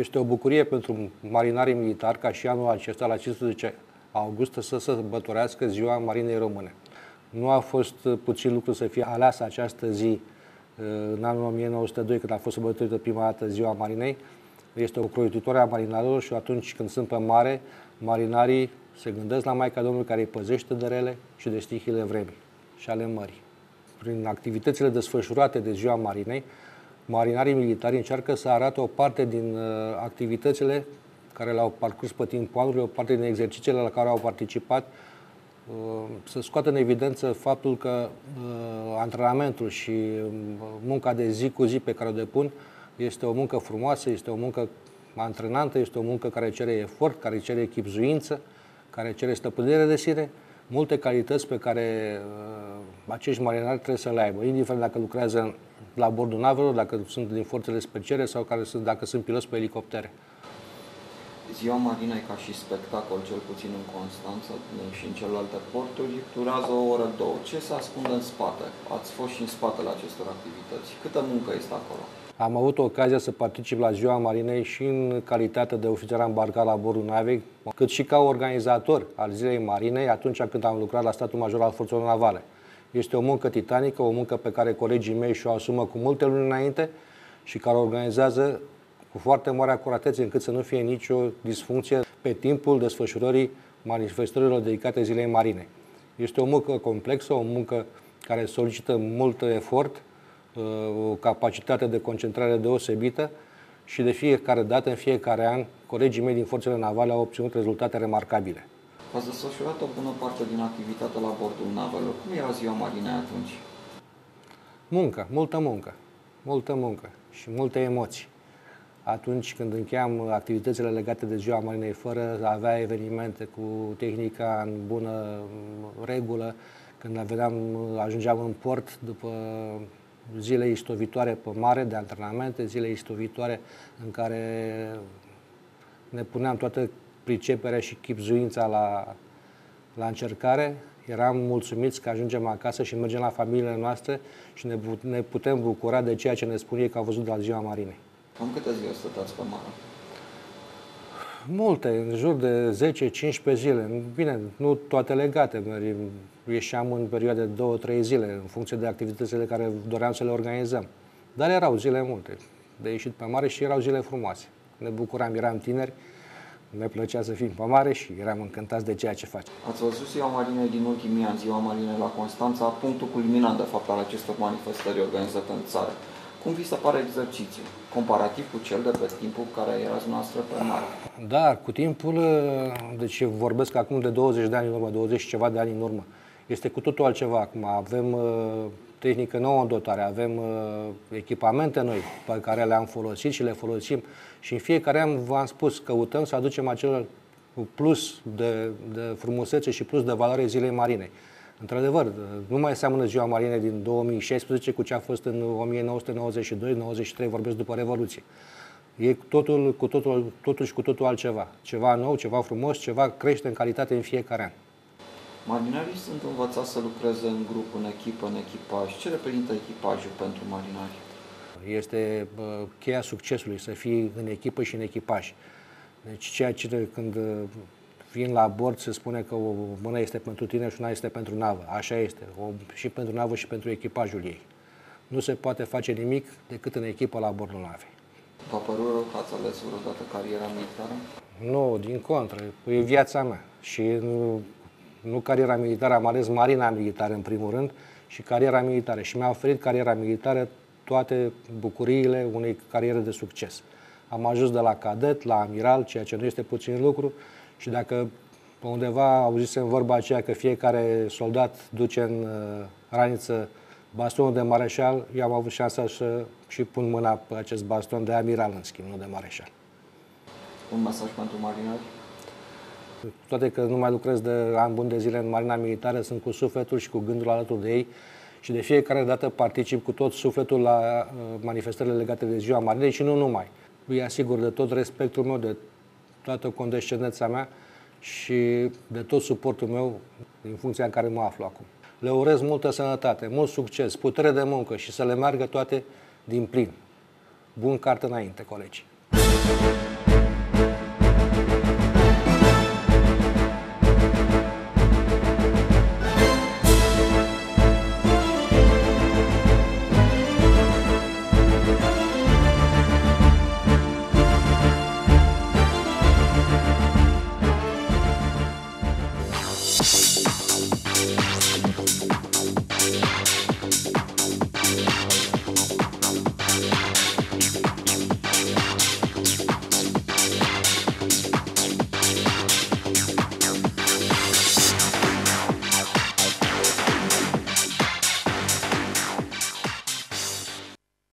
Este o bucurie pentru marinarii militari ca și anul acesta, la 15 august, să sărbătorească Ziua Marinei Române. Nu a fost puțin lucru să fie aleasă această zi uh, în anul 1902, când a fost sărbătorită prima dată Ziua Marinei. Este o croitoare a marinarilor și atunci când sunt pe mare, marinarii se gândesc la Maica Domnului care îi păzește de rele și de stihile vremii și ale mării. Prin activitățile desfășurate de Ziua Marinei, marinarii militari încearcă să arate o parte din uh, activitățile care le-au parcurs pe timpul anului, o parte din exercițiile la care au participat, uh, să scoată în evidență faptul că uh, antrenamentul și munca de zi cu zi pe care o depun este o muncă frumoasă, este o muncă antrenantă, este o muncă care cere efort, care cere echipzuință, care cere stăpânire de sine, multe calități pe care uh, acești marinari trebuie să le aibă, indiferent dacă lucrează la bordul navelor, dacă sunt din forțele speciale sau care sunt, dacă sunt piloți pe elicoptere. Ziua Marinei ca și spectacol, cel puțin în Constanța și în celelalte porturi, durează o oră, două. Ce se ascunde în spate? Ați fost și în spatele acestor activități. Câtă muncă este acolo? Am avut ocazia să particip la Ziua Marinei și în calitate de ofițer ambarcat la bordul navei, cât și ca organizator al Zilei Marinei atunci când am lucrat la statul major al forțelor navale. Este o muncă titanică, o muncă pe care colegii mei și-o asumă cu multe luni înainte și care o organizează cu foarte mare acuratețe încât să nu fie nicio disfuncție pe timpul desfășurării manifestărilor dedicate Zilei Marine. Este o muncă complexă, o muncă care solicită mult efort, o capacitate de concentrare deosebită și de fiecare dată, în fiecare an, colegii mei din forțele navale au obținut rezultate remarcabile. Ați desfășurat o bună parte din activitate la bordul navelor. Cum era ziua marinei atunci? Muncă, multă muncă, multă muncă și multe emoții. Atunci când încheiam activitățile legate de ziua marinei, fără a avea evenimente cu tehnica în bună regulă, când vedeam, ajungeam în port după zile istovitoare pe mare de antrenamente, zile istovitoare în care ne puneam toată priceperea și chipzuința la, la încercare. Eram mulțumiți că ajungem acasă și mergem la familiile noastre și ne, ne putem bucura de ceea ce ne spune că au văzut la ziua marinei. Cam câte zile stăteați pe mare? Multe, în jur de 10-15 zile. Bine, nu toate legate. Ieșeam în perioade de 2-3 zile, în funcție de activitățile care doream să le organizăm. Dar erau zile multe de ieșit pe mare și erau zile frumoase. Ne bucuram, eram tineri, ne plăcea să fim pe mare și eram încântați de ceea ce facem. Ați văzut ziua Marinei din ultimii ani, ziua Marinei la Constanța, punctul culminant de fapt al acestor manifestări organizate în țară. Cum vi se pare exercițiul, comparativ cu cel de pe timpul care erați noastră pe mare? Da, cu timpul, deci vorbesc acum de 20 de ani în urmă, 20 și ceva de ani în urmă. Este cu totul altceva. Acum avem uh, tehnică nouă în dotare, avem uh, echipamente noi pe care le-am folosit și le folosim și în fiecare an, v-am spus, căutăm să aducem acel plus de, de frumusețe și plus de valoare zilei marine. Într-adevăr, nu mai seamănă ziua marine din 2016 cu ce a fost în 1992-93, vorbesc după Revoluție. E totul, cu totul, totul și cu totul altceva. Ceva nou, ceva frumos, ceva crește în calitate în fiecare an. Marinarii sunt învățați să lucreze în grup, în echipă, în echipaj. Ce reprezintă echipajul pentru marinari? Este cheia succesului, să fii în echipă și în echipaj. Deci ceea ce când vin la bord se spune că o mână este pentru tine și una este pentru navă. Așa este, o, și pentru navă și pentru echipajul ei. Nu se poate face nimic decât în echipă la bordul navei. V-a părut rău că ați ales vreodată cariera militară? Nu, din contră, e viața mea. Și nu, nu cariera militară, am ales marina militară în primul rând și cariera militară. Și mi-a oferit cariera militară toate bucuriile unei cariere de succes. Am ajuns de la cadet la amiral, ceea ce nu este puțin lucru, și dacă pe undeva auzisem vorba aceea că fiecare soldat duce în uh, raniță bastonul de mareșal, eu am avut șansa să și pun mâna pe acest baston de amiral, în schimb, nu de mareșal. Un mesaj pentru marinari? Toate că nu mai lucrez de an bun de zile în marina militară, sunt cu sufletul și cu gândul alături de ei și de fiecare dată particip cu tot sufletul la uh, manifestările legate de ziua marinei și nu numai. Îi asigur de tot respectul meu, de toată condescendența mea și de tot suportul meu în funcția în care mă aflu acum. Le urez multă sănătate, mult succes, putere de muncă și să le meargă toate din plin. Bun carte înainte, colegi!